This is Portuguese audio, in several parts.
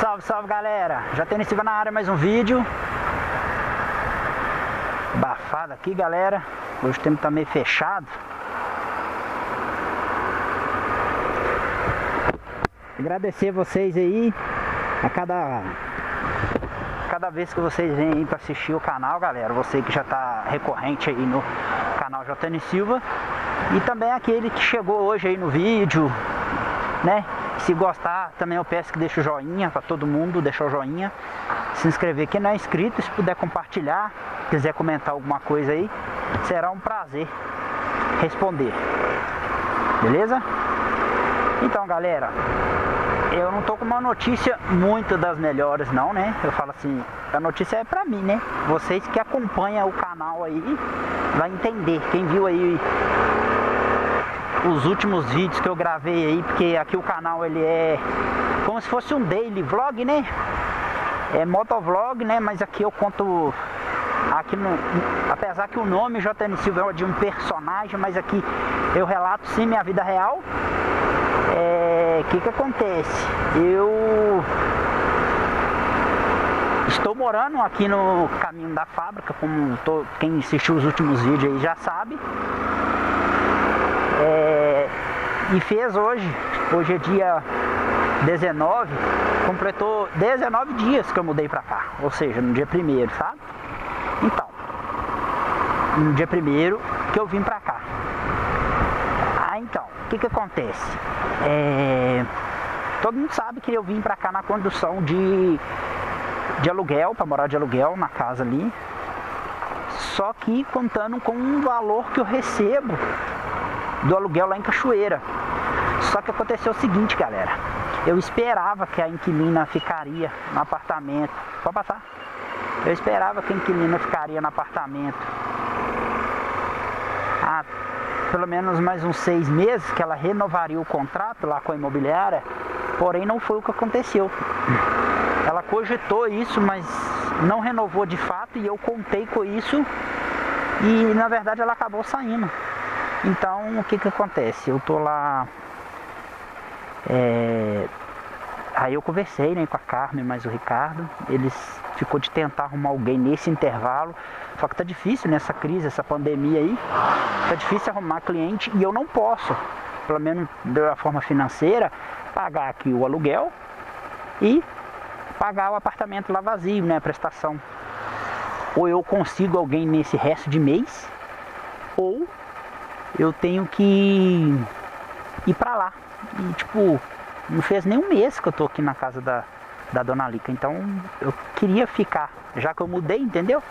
salve galera! Já tem Silva na área mais um vídeo. Abafado aqui galera. Hoje o tempo tá meio fechado. Agradecer vocês aí a cada cada vez que vocês vêm aí para assistir o canal, galera. Você que já tá recorrente aí no canal JN Silva e também aquele que chegou hoje aí no vídeo, né? Se gostar, também eu peço que deixe o joinha para todo mundo, deixar o joinha, se inscrever quem não é inscrito, se puder compartilhar, quiser comentar alguma coisa aí, será um prazer responder. Beleza? Então, galera, eu não tô com uma notícia muito das melhores não, né? Eu falo assim, a notícia é pra mim, né? Vocês que acompanham o canal aí vai entender. Quem viu aí os últimos vídeos que eu gravei aí, porque aqui o canal ele é como se fosse um daily vlog, né? É motovlog, né? Mas aqui eu conto aqui no, apesar que o nome JN Silva é de um personagem, mas aqui eu relato sim minha vida real. É, que que acontece? Eu estou morando aqui no caminho da fábrica, como tô, quem assistiu os últimos vídeos aí já sabe. É, e fez hoje, hoje é dia 19, completou 19 dias que eu mudei pra cá, ou seja, no dia primeiro, sabe? Então, no dia primeiro que eu vim pra cá. Ah, então, o que que acontece? É, todo mundo sabe que eu vim pra cá na condução de, de aluguel, para morar de aluguel na casa ali. Só que contando com um valor que eu recebo do aluguel lá em Cachoeira. Só que aconteceu o seguinte, galera. Eu esperava que a inquilina ficaria no apartamento. Pode passar? Eu esperava que a inquilina ficaria no apartamento há pelo menos mais uns seis meses, que ela renovaria o contrato lá com a imobiliária, porém não foi o que aconteceu. Ela cogitou isso, mas não renovou de fato e eu contei com isso e na verdade ela acabou saindo. Então o que que acontece? Eu tô lá. É, aí eu conversei né, com a Carmen mais o Ricardo. Eles ficou de tentar arrumar alguém nesse intervalo. Só que tá difícil nessa crise, essa pandemia aí. Tá difícil arrumar cliente e eu não posso, pelo menos da forma financeira, pagar aqui o aluguel e pagar o apartamento lá vazio, né? A prestação. Ou eu consigo alguém nesse resto de mês, ou eu tenho que ir pra lá. E tipo, não fez nem um mês que eu tô aqui na casa da, da Dona Lica. Então eu queria ficar, já que eu mudei, entendeu?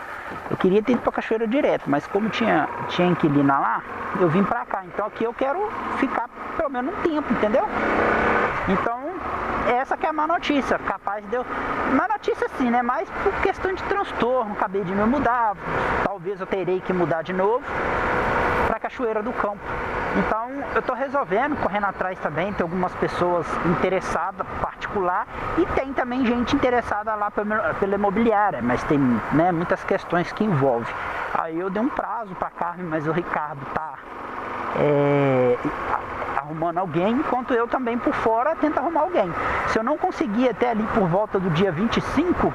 Eu queria ter ido pra Cachoeira direto, mas como tinha, tinha inquilina lá, eu vim pra cá. Então aqui eu quero ficar pelo menos um tempo, entendeu? Então essa que é a má notícia, capaz de eu. Má notícia sim, né? Mas por questão de transtorno, acabei de me mudar, talvez eu terei que mudar de novo Cachoeira do Campo. Então eu estou resolvendo, correndo atrás também, tem algumas pessoas interessadas particular e tem também gente interessada lá pela, imobiliária, mas tem né, muitas questões que envolve. Aí eu dei um prazo para Carmen, mas o Ricardo tá é, arrumando alguém, enquanto eu também por fora tento arrumar alguém. Se eu não conseguir até ali por volta do dia 25,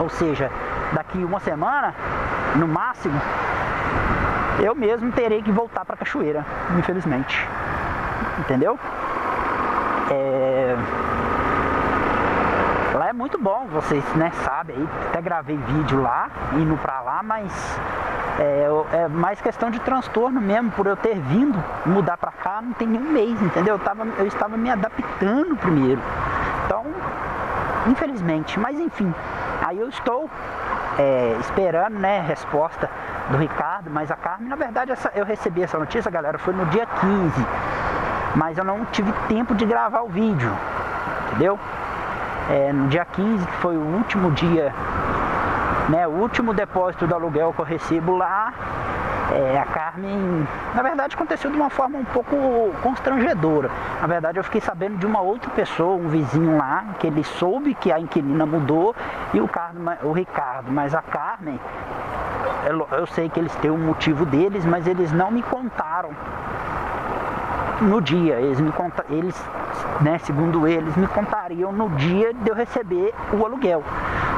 ou seja, daqui uma semana, no máximo, eu mesmo terei que voltar para Cachoeira, infelizmente. Entendeu? É... Lá é muito bom, vocês né, sabem até gravei vídeo lá, indo pra lá, mas é, é, mais questão de transtorno mesmo, por eu ter vindo mudar pra cá não tem nenhum mês, entendeu? Eu, tava, eu estava me adaptando primeiro. Então, infelizmente, mas enfim, aí eu estou é, esperando né, resposta do Ricardo, mas a Carmen, na verdade, essa, eu recebi essa notícia, galera, foi no dia 15. Mas eu não tive tempo de gravar o vídeo, entendeu? É, no dia 15, que foi o último dia, né, o último depósito do aluguel que eu recebo lá, é, a Carmen, na verdade, aconteceu de uma forma um pouco constrangedora. Na verdade, eu fiquei sabendo de uma outra pessoa, um vizinho lá, que ele soube que a inquilina mudou e o, o Ricardo, mas a Carmen, eu, eu sei que eles têm um motivo deles, mas eles não me contaram no dia. Eles me conta, eles né, segundo eles, me contariam no dia de eu receber o aluguel.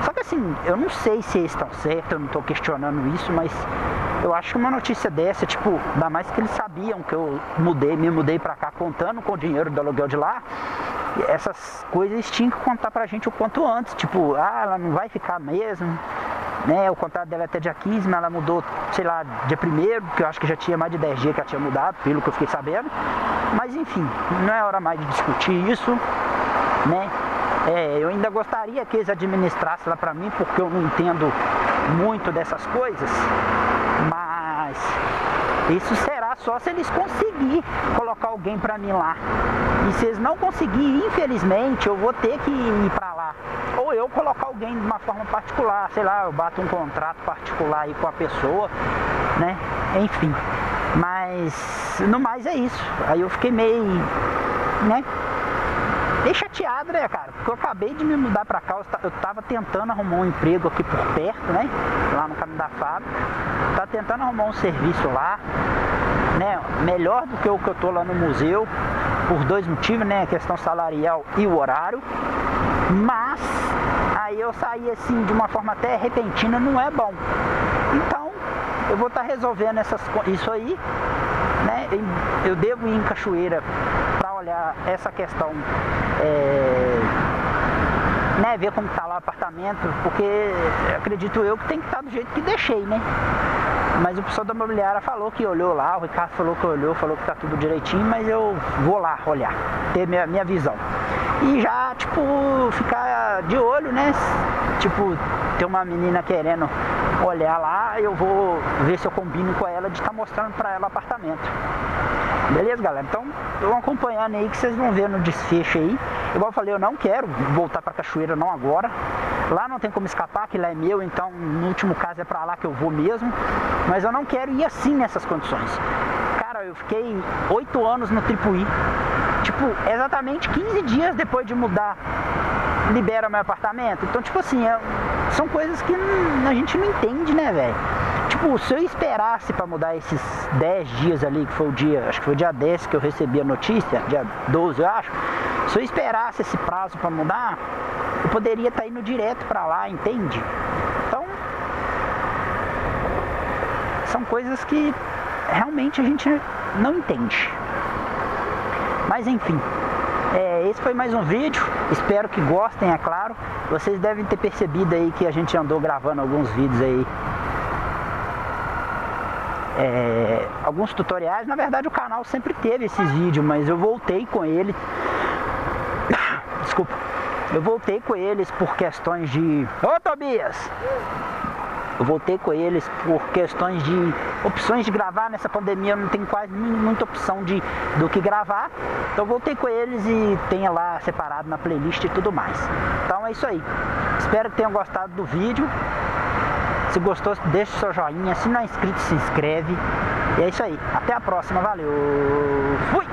Só que assim, eu não sei se eles estão certos, eu não estou questionando isso, mas eu acho que uma notícia dessa, tipo, ainda mais que eles sabiam que eu mudei, me mudei para cá contando com o dinheiro do aluguel de lá, essas coisas tinham que contar pra gente o quanto antes, tipo, ah, ela não vai ficar mesmo, né? O contrato dela é até dia 15, mas ela mudou, sei lá, dia 1 que eu acho que já tinha mais de 10 dias que ela tinha mudado, pelo que eu fiquei sabendo. Mas enfim, não é hora mais de discutir isso, né? É, eu ainda gostaria que eles administrassem lá pra mim, porque eu não entendo muito dessas coisas, mas isso será só se eles conseguirem colocar alguém pra mim lá. E se eles não conseguirem, infelizmente, eu vou ter que ir eu colocar alguém de uma forma particular, sei lá, eu bato um contrato particular aí com a pessoa, né? Enfim. Mas no mais é isso. Aí eu fiquei meio, né? Meio chateado, né, cara? Porque eu acabei de me mudar pra cá, eu tava tentando arrumar um emprego aqui por perto, né? Lá no caminho da fábrica. Tava tentando arrumar um serviço lá, né? Melhor do que o que eu tô lá no museu, por dois motivos, né? A questão salarial e o horário. Mas aí eu saí assim de uma forma até repentina, não é bom. Então, eu vou estar tá resolvendo essas, isso aí, né? Eu devo ir em Cachoeira olhar essa questão, é, né, ver como está lá o apartamento, porque acredito eu que tem que estar tá do jeito que deixei, né? Mas o pessoal da imobiliária falou que olhou lá, o Ricardo falou que olhou, falou que tá tudo direitinho, mas eu vou lá olhar, ter minha, minha visão. E já, tipo, ficar de olho, né? Tipo, ter uma menina querendo olhar lá, eu vou ver se eu combino com ela de estar tá mostrando para ela apartamento. Beleza, galera? Então, vão acompanhando aí que vocês vão ver no desfecho aí. Igual eu falei, eu não quero voltar para Cachoeira não agora. Lá não tem como escapar, que lá é meu, então no último caso é para lá que eu vou mesmo. Mas eu não quero ir assim nessas condições. Cara, eu fiquei oito anos no Tripuí. Tipo, exatamente 15 dias depois de mudar, libera meu apartamento. Então, tipo assim, é, são coisas que a gente não entende, né, velho? Tipo, se eu esperasse para mudar esses 10 dias ali, que foi o dia, acho que foi o dia 10 que eu recebi a notícia, dia 12 eu acho, se eu esperasse esse prazo para mudar, eu poderia estar tá indo direto para lá, entende? Então, são coisas que realmente a gente não entende. Mas enfim, é, esse foi mais um vídeo, espero que gostem, é claro. Vocês devem ter percebido aí que a gente andou gravando alguns vídeos aí é, alguns tutoriais. Na verdade, o canal sempre teve esses vídeos, mas eu voltei com ele. Desculpa. Eu voltei com eles por questões de. Ô Tobias! Eu voltei com eles por questões de opções de gravar nessa pandemia, não tem quase muita opção de do que gravar. Então eu voltei com eles e tenha lá separado na playlist e tudo mais. Então é isso aí. Espero que tenham gostado do vídeo. Se gostou, deixa o seu joinha. Se não é inscrito, se inscreve. E é isso aí. Até a próxima. Valeu. Fui!